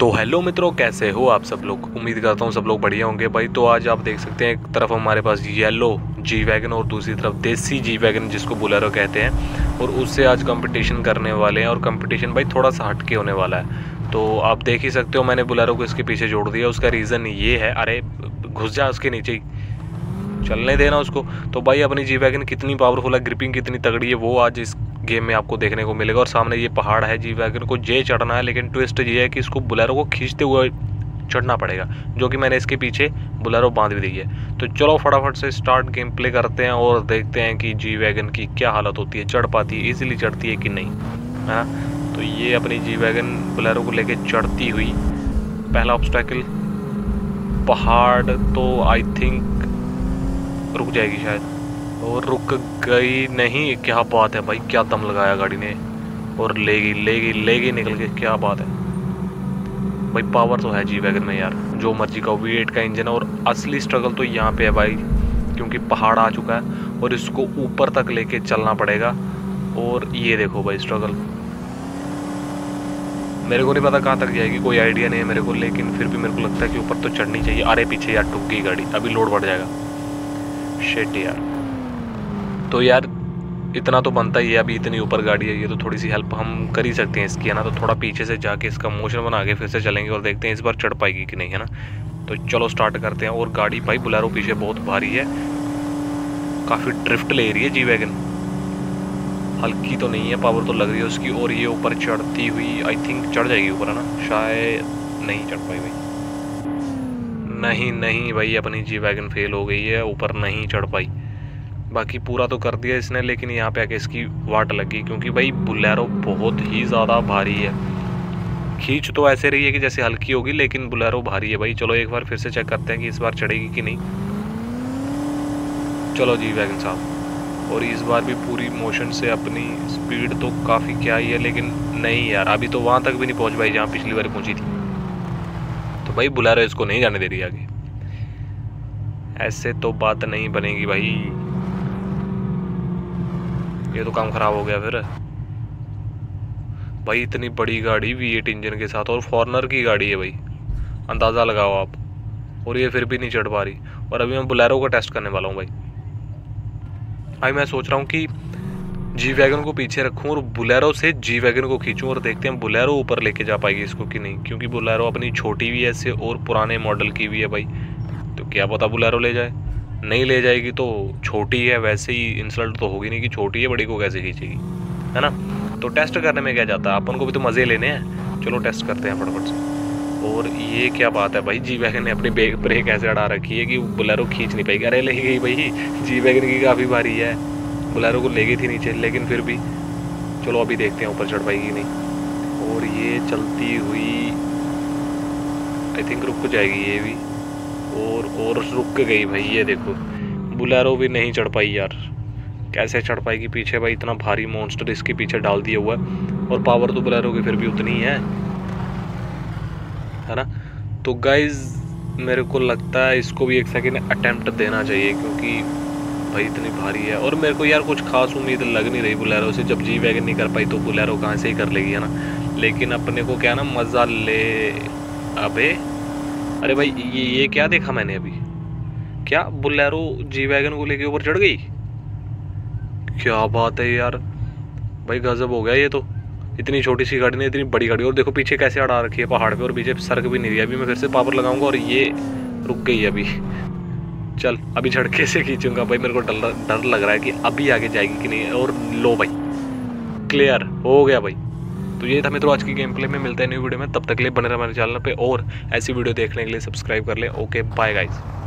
तो हेलो मित्रों, कैसे हो आप सब लोग? उम्मीद करता हूँ सब लोग बढ़िया होंगे भाई। तो आज आप देख सकते हैं, एक तरफ़ हमारे पास येलो जी वैगन और दूसरी तरफ़ देसी जी वैगन जिसको बुलेरो कहते हैं। और उससे आज कंपटीशन करने वाले हैं और कंपटीशन भाई थोड़ा सा हटके होने वाला है। तो आप देख ही सकते हो, मैंने बुलेरो को इसके पीछे जोड़ दिया। उसका रीज़न ये है, अरे, घुस जा उसके नीचे। ही चलने देना उसको। तो भाई अपनी जी वैगन कितनी पावरफुल है ग्रिपिंग कितनी तगड़ी है, वो आज इस गेम में आपको देखने को मिलेगा। और सामने ये पहाड़ है जी वैगन को जे चढ़ना है, लेकिन ट्विस्ट ये है कि इसको बुलेरो को खींचते हुए चढ़ना पड़ेगा, जो कि मैंने इसके पीछे बुलेरो बाँध भी दी है। तो चलो फटाफट से स्टार्ट गेम प्ले करते हैं और देखते हैं कि जी वैगन की क्या हालत होती है, चढ़ पाती है ईजिली चढ़ती है कि नहीं, है? ना तो ये अपनी जी वैगन बुलेरो को लेके चढ़ती हुई पहला ऑब्स्टैकल पहाड़ तो आई थिंक रुक जाएगी शायद। और रुक गई नहीं, क्या बात है भाई, क्या दम लगाया गाड़ी ने। और ले गई ले गई ले गई निकल के, क्या बात है। भाई पावर तो है जी वैगन में यार, जो मर्ज़ी का वी का इंजन है और असली स्ट्रगल तो यहाँ पे है भाई, क्योंकि पहाड़ आ चुका है और इसको ऊपर तक लेके चलना पड़ेगा। और ये देखो भाई स्ट्रगल मेरे को नहीं पता कहाँ तक जाएगी, कोई आइडिया नहीं है मेरे को, लेकिन फिर भी मेरे को लगता है कि ऊपर तो चढ़नी चाहिए। अरे पीछे यार टुक गई गाड़ी, अभी लोड बढ़ जाएगा। शेट यार। तो यार, इतना तो बनता ही है, अभी इतनी ऊपर गाड़ी है, ये तो थोड़ी सी हेल्प हम कर ही सकते हैं इसकी, है ना? तो थोड़ा पीछे से जाके इसका मोशन बना के फिर से चलेंगे और देखते हैं इस बार चढ़ पाएगी कि नहीं, है ना? तो चलो स्टार्ट करते हैं। और गाड़ी भाई बुलेरो पीछे बहुत भारी है। काफ़ी ड्रिफ्ट ले रही है जी वैगन हल्की तो नहीं है पावर तो लग रही है उसकी, और ये ऊपर चढ़ती हुई आई थिंक चढ़ जाएगी ऊपर, है ना? शायद नहीं चढ़ पाई भाई। नहीं नहीं भाई, अपनी जी वैगन फेल हो गई है, ऊपर नहीं चढ़ पाई। बाकी पूरा तो कर दिया इसने, लेकिन यहाँ पे आके इसकी वाट लगी, क्योंकि भाई बुलेरो बहुत ही ज़्यादा भारी है। खींच तो ऐसे रही है कि जैसे हल्की होगी, लेकिन बुलेरो भारी है भाई। चलो एक बार फिर से चेक करते हैं कि इस बार चढ़ेगी कि नहीं। चलो जी वैगन साहब, और इस बार भी पूरी मोशन से अपनी स्पीड तो काफ़ी क्या ही है, लेकिन नहीं यार, अभी तो वहाँ तक भी नहीं पहुँच पाई जहाँ पिछली बार पहुँची थी। भाई बुलेरो इसको नहीं जाने दे रही आगे। ऐसे तो बात नहीं बनेगी भाई। ये तो काम ख़राब हो गया फिर। भाई इतनी बड़ी गाड़ी वी एट इंजन के साथ, और फॉरनर की गाड़ी है भाई। अंदाज़ा लगाओ आप। और ये फिर भी नहीं चढ़ पा रही। और अभी मैं बुलेरो का टेस्ट करने वाला हूँ भाई। भाई मैं सोच रहा हूँ कि जी वैगन को पीछे रखूँ और बुलेरो से जी वैगन को खींचूँ और देखते हैं बुलेरो ऊपर लेके जा पाएगी इसको कि नहीं, क्योंकि बुलेरो अपनी छोटी भी है ऐसे और पुराने मॉडल की भी है भाई। तो क्या पता बुलेरो ले जाए? नहीं ले जाएगी तो छोटी है, वैसे ही इंसल्ट तो होगी नहीं कि छोटी है, बड़ी को कैसे खींचेगी, है ना? तो टेस्ट करने में क्या जाता है? अपन को भी तो मज़े लेने हैं। चलो टेस्ट करते हैं फटाफट से। और ये क्या बात है भाई, जी वैगन ने अपनी ब्रेक ऐसे अड़ा रखी है कि बुलेरो खींच नहीं पाएगी अरे ले गई भाई, जी वैगन की काफ़ी भारी है। बुलेरो को ले गई थी नीचे, लेकिन फिर भी, चलो अभी देखते हैं ऊपर चढ़ पाएगी नहीं। और ये चलती हुई आई थिंक रुक जाएगी ये भी। और और रुक गई भाई, ये देखो। बुलेरो भी नहीं चढ़ पाई यार। कैसे चढ़ पाएगी पीछे भाई? इतना भारी मॉन्स्टर इसके पीछे डाल दिया हुआ है। और पावर तो बुलेरो की फिर भी उतनी है है। ना? तो गाइज़ मेरे को लगता है इसको भी एक सेकेंड अटेम्प्ट देना चाहिए, क्योंकि भाई, इतनी भारी है। और मेरे को यार कुछ खास उम्मीद लग नहीं रही बुलेरो से। जब जी वैगन नहीं कर पाई तो बुलेरो कहाँ से ही कर लेगी, है ना? लेकिन अपने को क्या ना, मज़ा ले। अबे, अरे भाई, ये ये क्या देखा मैंने अभी? क्या बुलेरो जी वैगन को लेके ऊपर चढ़ गई? क्या बात है यार। भाई, गजब हो गया ये तो। इतनी छोटी सी गाड़ी ने इतनी बड़ी गाड़ी। और देखो, पीछे कैसे अड़ा रखी है पहाड़ पे और पीछे सरक भी नहीं रही अभी मैं फिर से पावर लगाऊँगा और ये रुक गई अभी। चल, अभी झड़के से खींचूँगा। भाई, मेरे को डर डर लग रहा है कि अभी आगे जाएगी कि नहीं। और लो भाई क्लियर हो गया भाई। तो ये था मित्रों आज की गेम प्ले में, मिलता है न्यू वीडियो में। तब तक के लिए बने रहे हमारे चैनल पे और ऐसी वीडियो देखने के लिए सब्सक्राइब कर लें। Okay bye guys